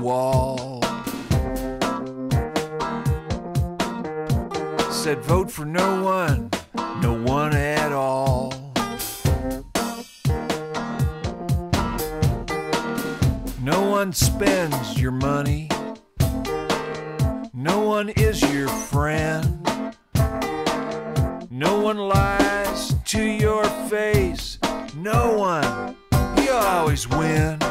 wall. Said vote for no one, no one at all. No one spends your money. No one is your friend. No one lies to your face. No one. You always win.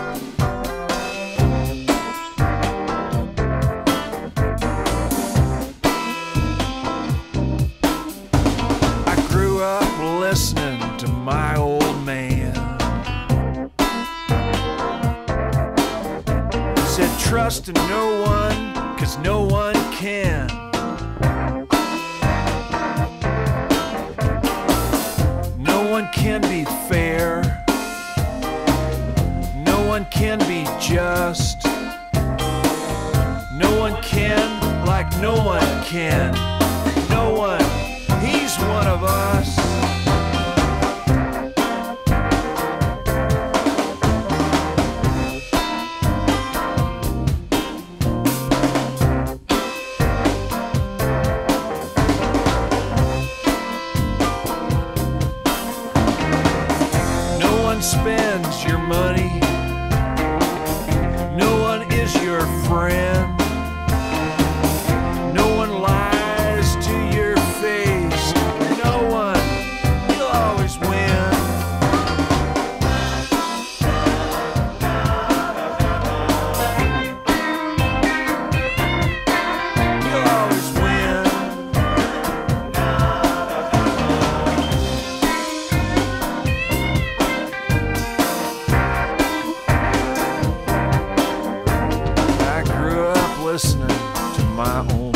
Trust in no one, cause no one can. No one can be fair. No one can be just. No one can like no one can. No one. He's one of us. Spends your money. No one is your friend. Listening to my own